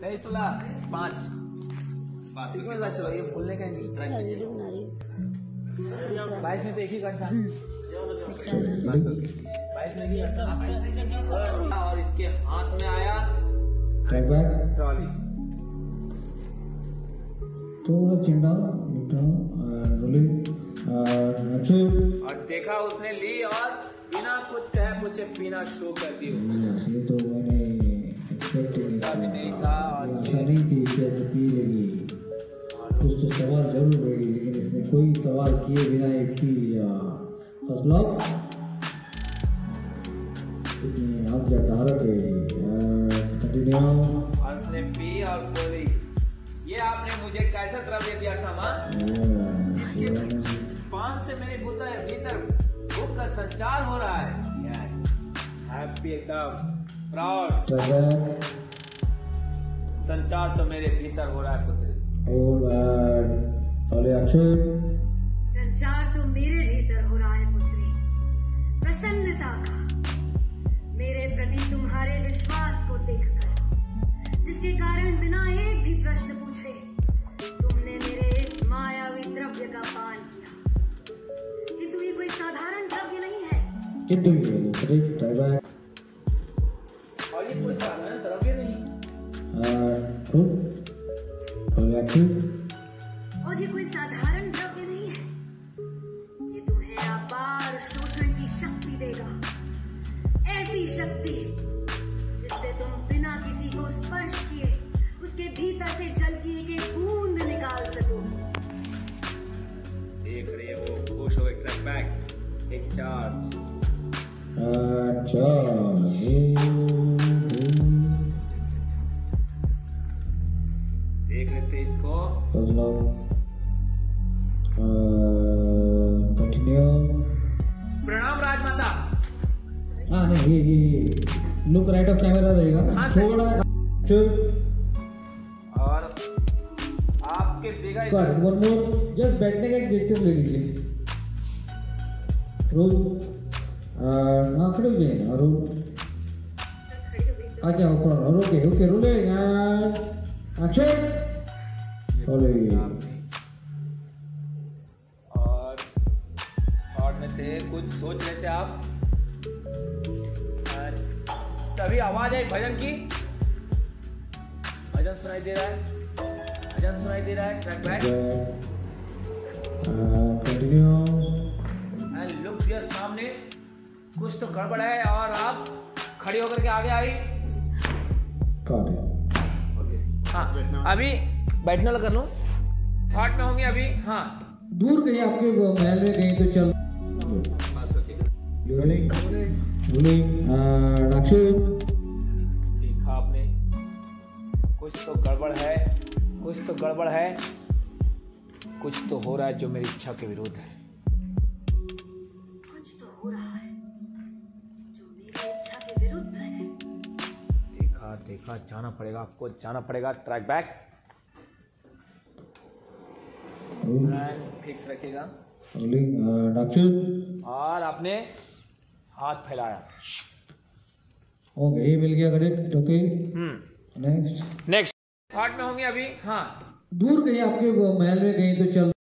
तेईस पाँच। भूलने का नहीं। बाईस में तो एक ही बाईस में ही और इसके हाथ में आया ट्रॉली। थोड़ा रोलिंग एक्शन और देखा उसने ली और बिना कुछ कहे पूछे पीना शुरू कर दी तो कुछ तो सवाल ज़रूर होगी लेकिन इसने कोई सवाल किए बिना एक ही लॉक इतनी आप धारक है कंटिन्यू। उसने पी और बोली ये आपने मुझे कैसा द्रव्य दिया था माँ? पान से मेरे भीतर भीतर भूख का संचार हो रहा है। यस हैप्पी एकदम। प्राउड संचार तो मेरे भीतर हो रहा है पुत्र। और संचार तो मेरे भीतर हो रहा है पुत्री। प्रसन्नता का। मेरे प्रति तुम्हारे विश्वास को देखकर जिसके कारण बिना एक भी प्रश्न पूछे तुमने मेरे इस मायावी द्रव्य का पान किया। किंतु ये कोई साधारण द्रव्य नहीं है? है। और ये कोई साधारण द्रव्य नहीं। एक्शन और ये कोई साधारण द्रव्य नहीं है। ये तुम्हें अपार शोषण की शक्ति देगा। ऐसी शक्ति जिससे तुम बिना किसी को स्पर्श किए उसके भीतर से जल की एक एक बूंद निकाल सकोगे देख रही है खुश हो ट्रैक बैक एक चार्ज अच्छा थे इसको फ़र्स्ट लॉक कंटिन्यू प्रणाम राजमाता। हाँ नहीं ये ये लुक राइट ऑफ़ कैमरा रहेगा। हाँ। थोड़ा चुप। और आपके देखा कर वन मोर जस्ट बैठने का एक जेस्चर ले लीजिए। रोल हाँ खड़े हो जाइए ना रोल अच्छा ऊपर ओके ओके रोलिंग एक्शन और थॉट में थे कुछ सोच रहे थे आप? तभी आवाज़ आई भजन की। भजन सुनाई दे रहा है। भजन सुनाई दे रहा है। Track back continue and look सामने। कुछ तो गड़बड़ है और आप खड़ी होकर के आगे आई. हाँ अभी बैठना लगा कर लो। थॉट में होंगे अभी हाँ। दूर कहीं आपके महल में कहीं तो चल। देखा आपने। कुछ तो गड़बड़ है कुछ तो गड़बड़ है। कुछ तो हो रहा है जो मेरी इच्छा के विरुद्ध है। देखा जाना पड़ेगा आपको जाना पड़ेगा ट्रैक बैक फिक्स रखेगा। एक्शन और आपने हाथ फैलाया। ओके ये मिल गया credit okay next next thought में होंगे अभी हाँ। दूर कहीं आपके महल में कहीं तो चल